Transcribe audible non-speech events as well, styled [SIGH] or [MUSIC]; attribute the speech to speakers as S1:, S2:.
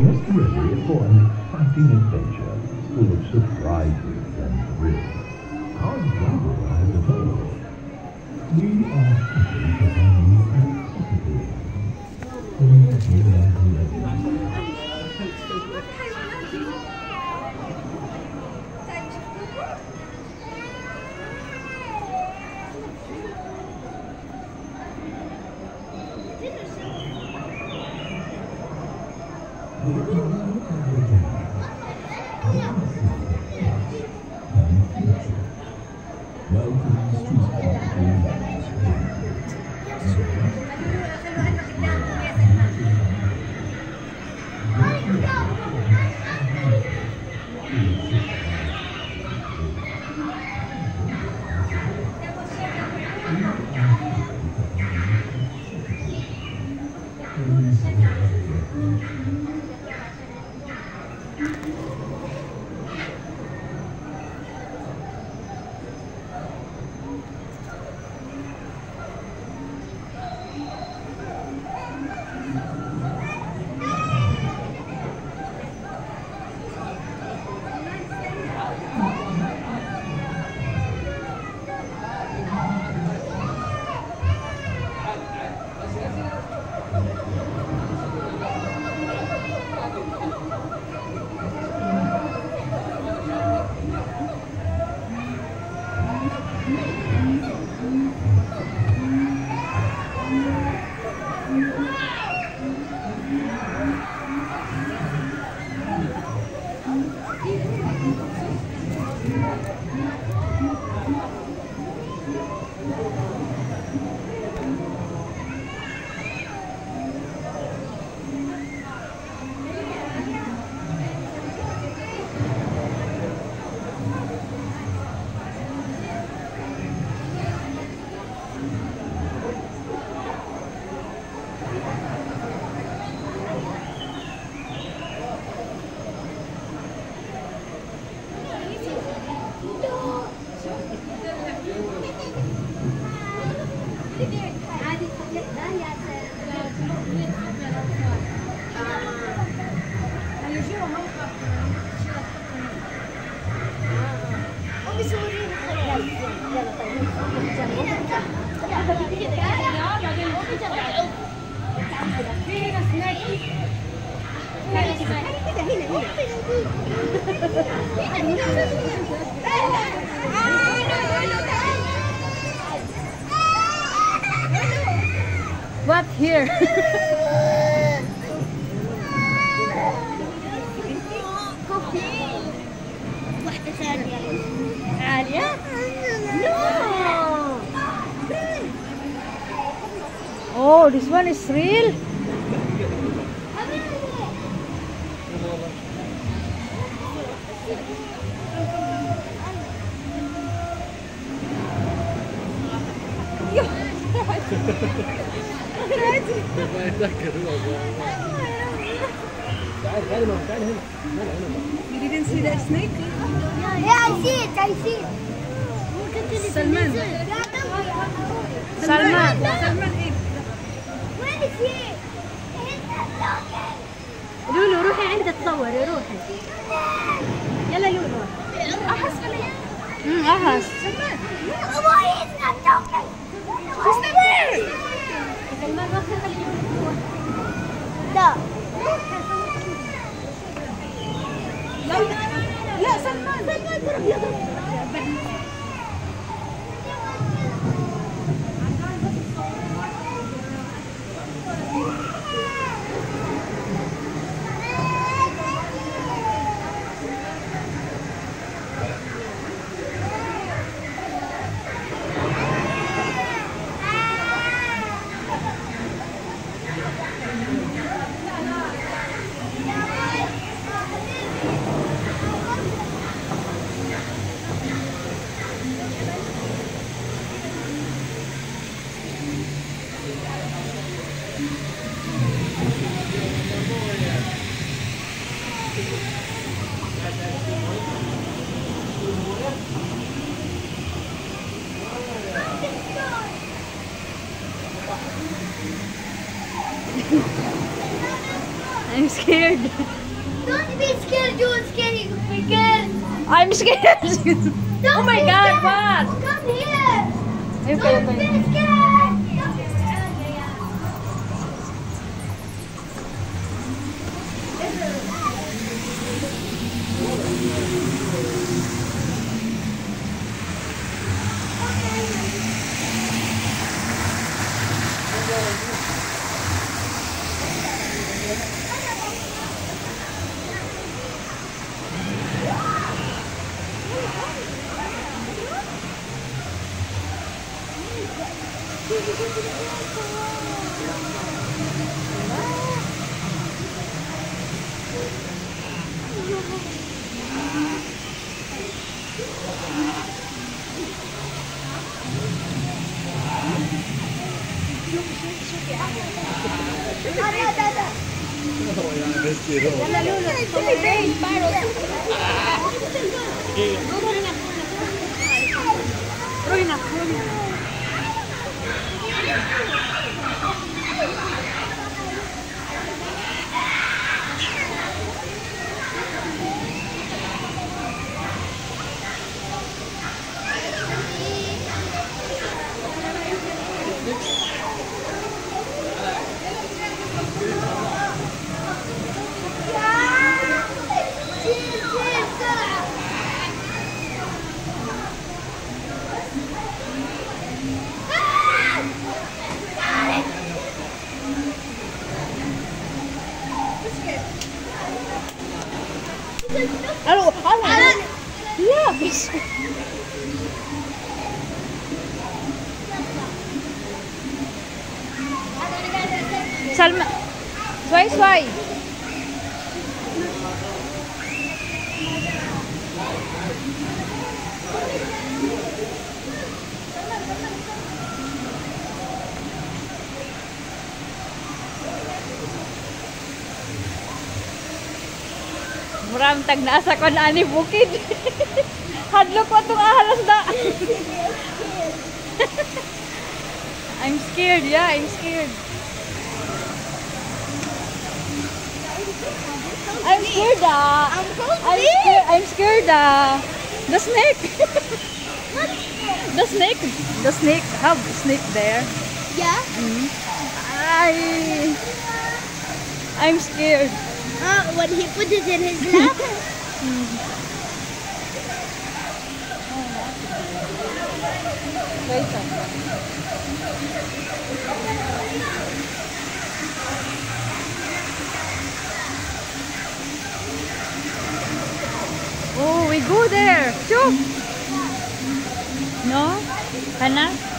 S1: Get ready for an exciting adventure full of surprises and thrills. Our jungle has evolved. We are happy to bring you Be ready.
S2: not here. Oh, this one is real? Yeah. [LAUGHS]
S3: ما يتذكر هو تعال تعال ماما تعال هنا هنا هنا
S2: You didn't see the snake?
S4: Yeah, I see it, I see it.
S2: Salman. Salman
S4: Where is he?
S2: لولو روحي عندها تصوري روحي يلا لولو امم أحس
S4: Why
S2: scared.
S4: Don't be scared, you're scared, you scared.
S2: I'm scared. [LAUGHS]
S4: Don't
S2: oh my god,
S4: scared.
S2: what?
S4: Come here.
S2: Okay,
S4: Don't
S2: okay.
S4: be scared.
S3: Ruina, ruina. Alô, alô.
S2: Lá, bicho. سلمى شوي شوي Thank you. Murang tag naa sa kon ani bukid. [LAUGHS] Hadlok ko tong ahalas da. [LAUGHS] I'm scared. Yeah, I'm scared. I'm scared ah.
S4: I'm
S2: I'm scared. I'm scared ah. The snake. [LAUGHS] the snake. The snake. Have snake there.
S4: Yeah?
S2: I. I'm scared.
S4: Uh, when he put it in his lap. [LAUGHS]
S2: Oh, we go there. No? Hana?